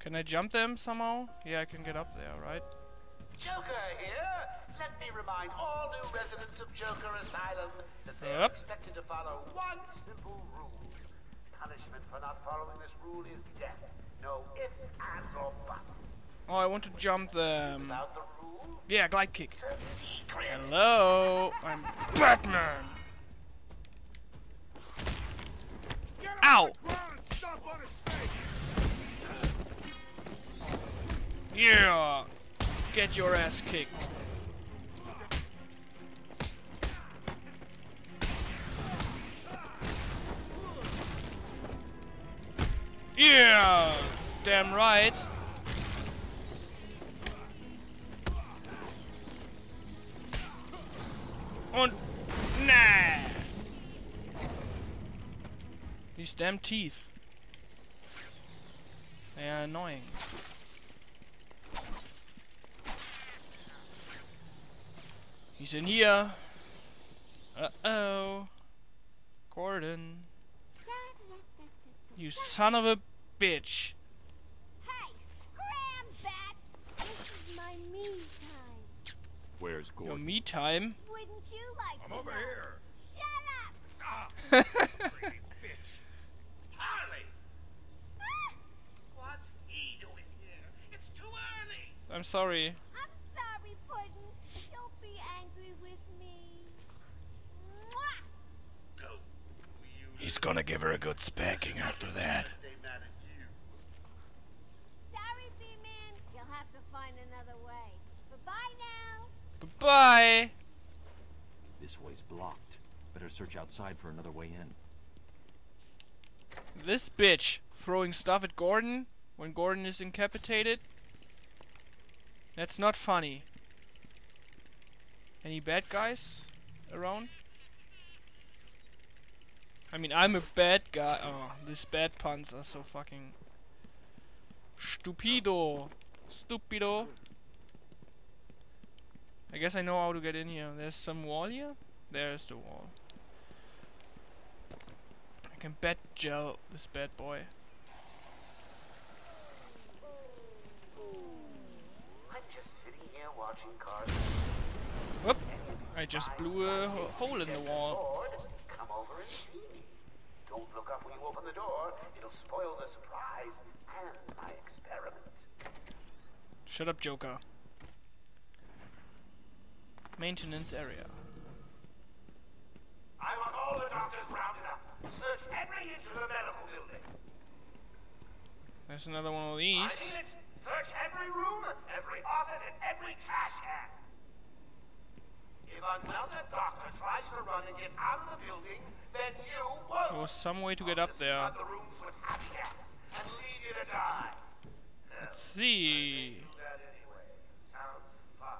Can I jump them somehow? Yeah, I can get up there, right? Joker here. Let me remind all new residents of Joker Asylum that they are Yep. expected to follow one simple rule. Punishment for not following this rule is death. No ifs, ands, or buts. Oh, I want to jump them. Without the rule, Yeah, glide kick. it's a secret. Hello, I'm Batman. Ow! Yeah! Get your ass kicked. Yeah! Damn right. Und nah! These damn teeth. They are annoying. He's in here. Uh-oh. Gordon. You son of a bitch. Hey, scram bats! This is my me time. Where's Gordon? Your me time. Wouldn't you like I'm to over know? here. Shut up! Harley, Ah! what's he doing here? It's too early. I'm sorry, Puddin'. Don't be angry with me. Mwah! No, you He's gonna give her a good spanking after that. stay mad at you. Sorry, B-Man. You'll have to find another way. Bye-bye now. Bye. This way's blocked. Better search outside for another way in. This bitch throwing stuff at Gordon when Gordon is incapacitated. That's not funny. Any bad guys around? I mean, I'm a bad guy. Oh, these bad puns are so fucking stupido. Stupido. I guess I know how to get in here. There's some wall here. There's the wall. I can bet gel this bad boy. I'm just sitting here watching cars. Whoop! I just blew a ho- hole in the wall. Bored? Come over and see me. Don't look up when you open the door. It'll spoil the surprise and my experiment. Shut up, Joker. Maintenance area. I want all the doctors rounded up. Search every inch of the medical building. There's another one of I these. it. Search every room, every office, and every trash can. Doctor tries to run and get out of the building, then you won't. There was some way to get up there. The rooms with happy gas and leave you to die. Let's see. Do that anyway. Sounds fun.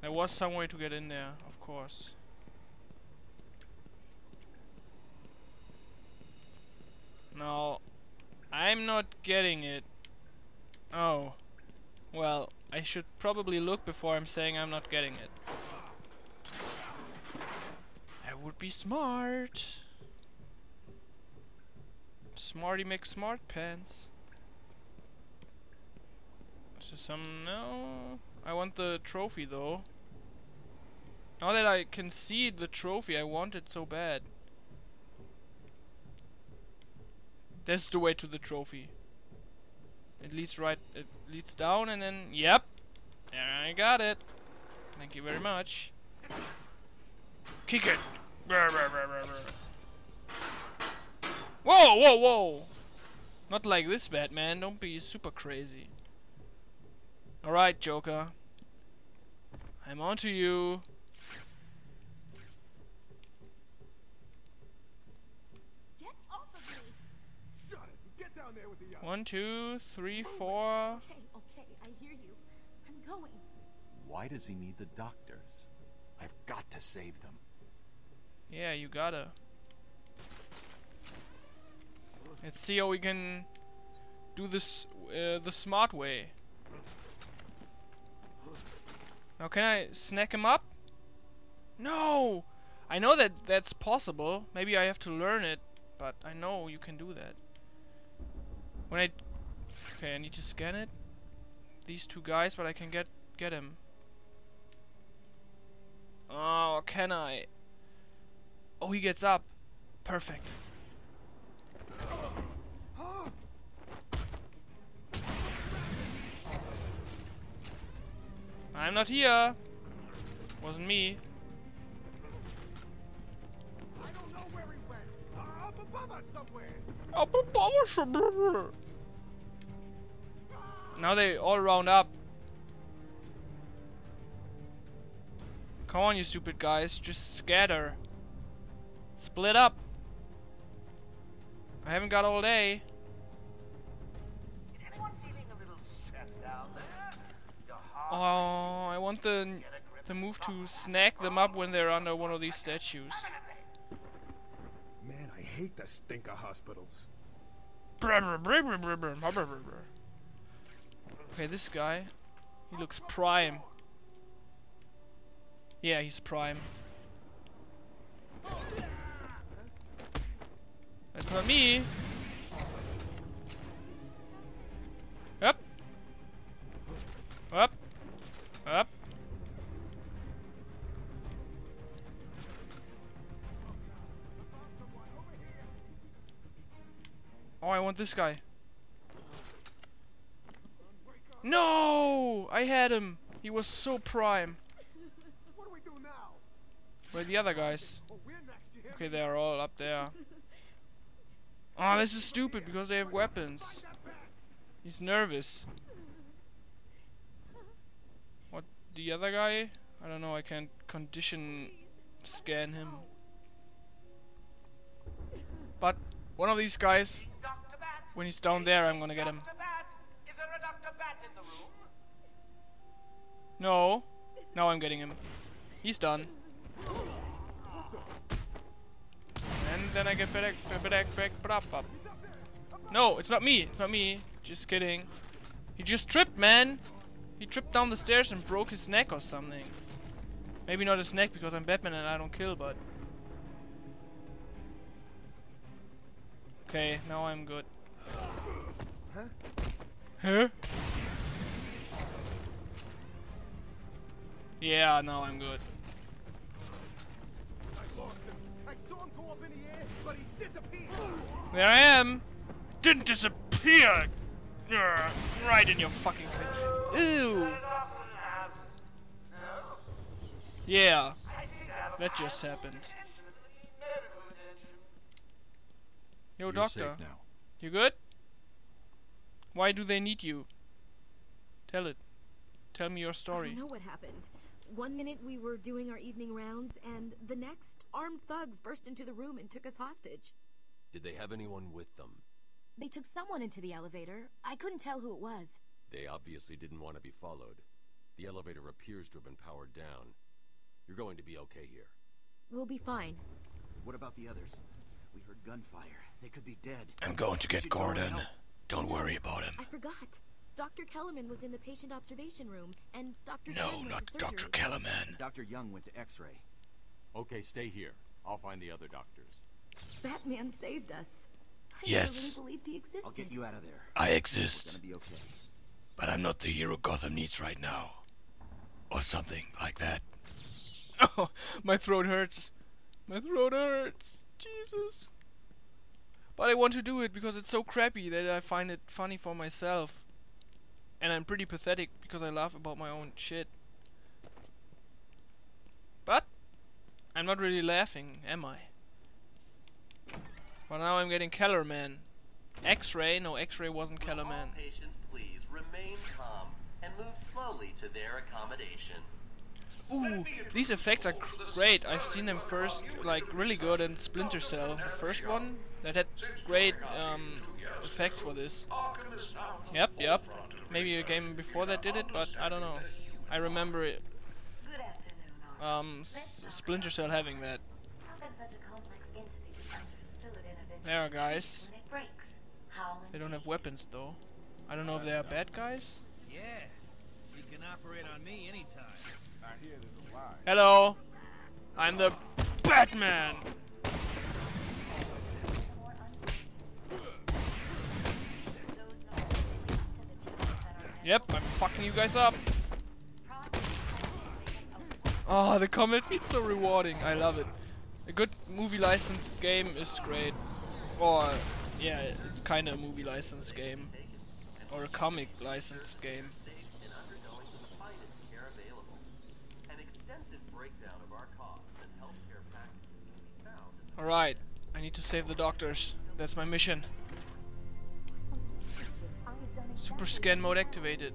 There was some way to get in there, of course. No, I'm not getting it. Oh. Well, I should probably look before I'm saying I'm not getting it. I would be smart. Smarty McSmart pants. So some no. I want the trophy though. Now that I can see the trophy, I want it so bad. That's the way to the trophy. It leads right. It leads down and then. Yep. I got it. Thank you very much. Kick it. Whoa, whoa, whoa! Not like this, Batman. Don't be super crazy. Alright, Joker. I'm on to you. Get off of me. Get down there with the One, two, three, four. Okay, okay, I hear you. I'm going. Why does he need the doctors? I've got to save them. Yeah, you gotta. Let's see how we can do this uh, the smart way. Now, can I snack him up? No! I know that that's possible. Maybe I have to learn it, but I know you can do that. When I okay, I need to scan it. These two guys, but I can get get him. Oh, can I? Oh, he gets up. Perfect. I'm not here. Wasn't me. I don't know where he went. Up above us somewhere. Now they all round up. Come on, you stupid guys. Just scatter. Split up. I haven't got all day. Is anyone feeling a little stressed out there? Your heart Oh, I want the the move to snag them up when they're under one of these statues. Man, I hate the stinker hospitals. Okay, this guy, he looks prime. Yeah, he's prime. That's not me. Up. Up. Up. Oh, I want this guy. No! I had him. He was so prime. What do we do now? Where are the other guys? Okay, they're all up there. Oh, this is stupid because they have weapons. He's nervous. What, the other guy? I don't know, I can't condition scan him. But one of these guys, when he's down there, I'm gonna get him. No. Now I'm getting him. He's done. Then I get back, back, back, back, back. No, it's not me. It's not me. Just kidding. He just tripped, man. He tripped down the stairs and broke his neck or something. Maybe not his neck because I'm Batman and I don't kill, but. Okay, now I'm good. Huh? Huh? Yeah, now I'm good. There I am. Didn't disappear. Right in your fucking face. Ooh. Yeah, that just happened. Yo, You're doctor, safe now. you good? Why do they need you? Tell it. Tell me your I story. don't know what happened. One minute we were doing our evening rounds, and the next, armed thugs burst into the room and took us hostage. Did they have anyone with them? They took someone into the elevator. I couldn't tell who it was. They obviously didn't want to be followed. The elevator appears to have been powered down. You're going to be okay here. We'll be fine. What about the others? We heard gunfire. They could be dead. I'm going to get Should go Gordon. Don't worry about him. I forgot. Dr. Kellerman was in the patient observation room, and Dr. No, Chen not Dr. Kellerman. Dr. Young went to X-ray. Okay, stay here. I'll find the other doctors. Batman saved us. I Yes. never really believed he existed. I'll get you out of there. I exist, be okay. but I'm not the hero Gotham needs right now. Or something like that. Oh, my throat hurts. My throat hurts. Jesus. But I want to do it because it's so crappy that I find it funny for myself. And I'm pretty pathetic because I laugh about my own shit. But I'm not really laughing, am I? But now I'm getting Kellerman. X-ray? No, X-ray wasn't Will Kellerman. patients please remain calm and move slowly to their accommodation? Ooh, these effects are great. I've seen them first, like really good in Splinter Cell, the first one that had great um, effects for this. Yep, yep. Maybe a game before that did it, but I don't know. I remember it, um, S- Splinter Cell having that. How can such a complex entity be understood in a There, vintage guys. when it breaks? How They don't have weapons though. I don't know if they are bad guys. Yeah, you can operate on me anytime. I hear there's a lie. Hello, I'm the Batman. more uncertain. Those Yep, I'm fucking you guys up. Ah, oh, the comment feels so rewarding. I love it. A good movie licensed game is great. Or, yeah, it's kind of a movie license game. Or a comic license game. Alright, I need to save the doctors. That's my mission. Super scan mode activated.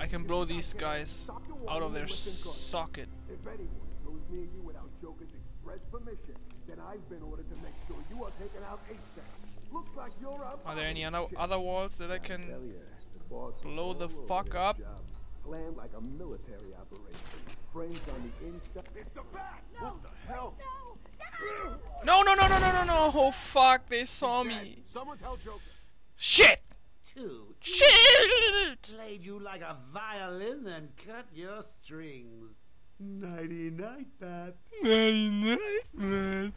I can blow these guys out of their socket. If anyone goes near you without Joker's express permission, then I've been ordered to make sure you are taken out ASAP. Looks like you're up. Are there any other other walls that I can Hell yeah. The boss was blow the fuck up? job. Planned like a military operation. Frames on the inside. It's the bat! what the hell? No, no, no, no, no, no, no! Oh fuck! They saw me. Someone tell Joker. Shit! Two Shit! played you like a violin and cut your strings. Nighty night, bats. Nighty Night, night,